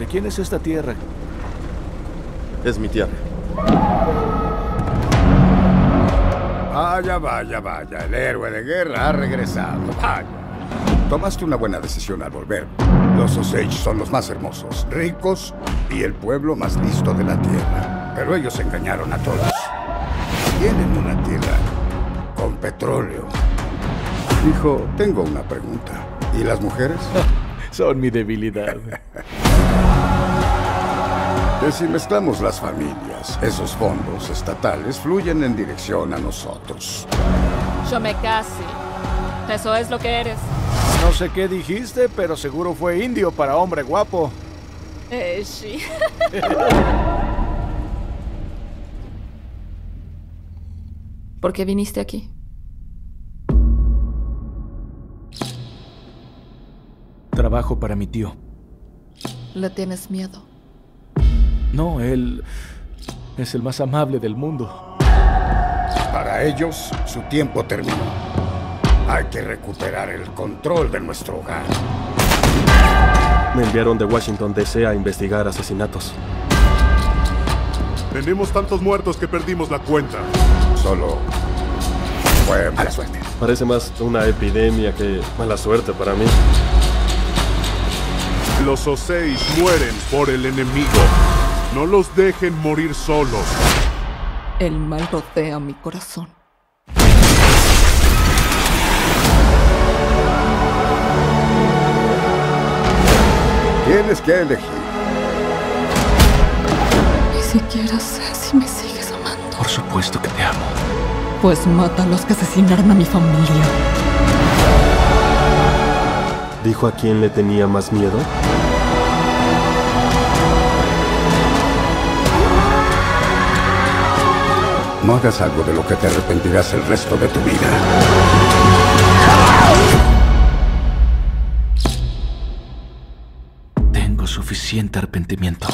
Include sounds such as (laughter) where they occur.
¿De quién es esta tierra? Es mi tierra. Vaya, vaya, vaya. El héroe de guerra ha regresado. Vaya. Tomaste una buena decisión al volver. Los Osage son los más hermosos, ricos y el pueblo más listo de la tierra. Pero ellos engañaron a todos. Tienen una tierra con petróleo. Hijo, tengo una pregunta. ¿Y las mujeres? (laughs) Son mi debilidad. (laughs) Que si mezclamos las familias, esos fondos estatales fluyen en dirección a nosotros. Yo me casi. Eso es lo que eres. No sé qué dijiste, pero seguro fue indio para hombre guapo. Eh, sí. (laughs) ¿Por qué viniste aquí? Trabajo para mi tío. ¿Le tienes miedo? No, él es el más amable del mundo. Para ellos, su tiempo terminó. Hay que recuperar el control de nuestro hogar. Me enviaron de Washington DC a investigar asesinatos. Tenemos tantos muertos que perdimos la cuenta. Solo fue mala suerte. Parece más una epidemia que mala suerte para mí. Los Osage mueren por el enemigo. No los dejen morir solos. El mal rodea mi corazón. Tienes que elegir. Ni siquiera sé si me sigues amando. Por supuesto que te amo. Pues mata a los que asesinaron a mi familia. ¿Dijo a quién le tenía más miedo? No hagas algo de lo que te arrepentirás el resto de tu vida. Tengo suficiente arrepentimiento.